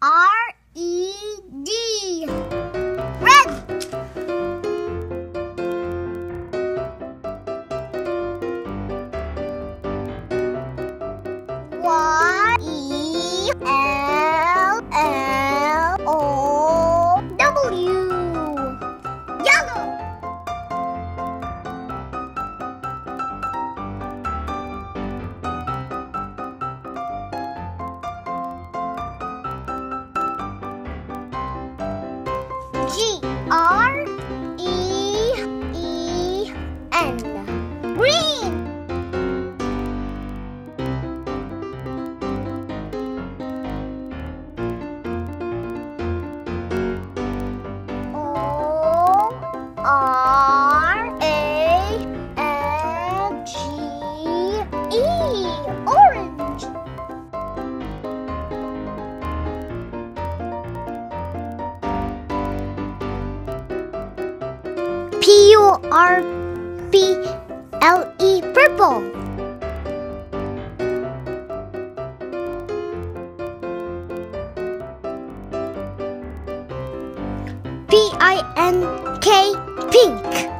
R E D. G R P U R B L E purple. P I N K pink.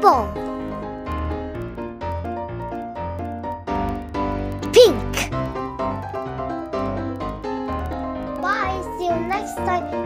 purple. Pink. Bye, see you next time.